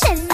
Tell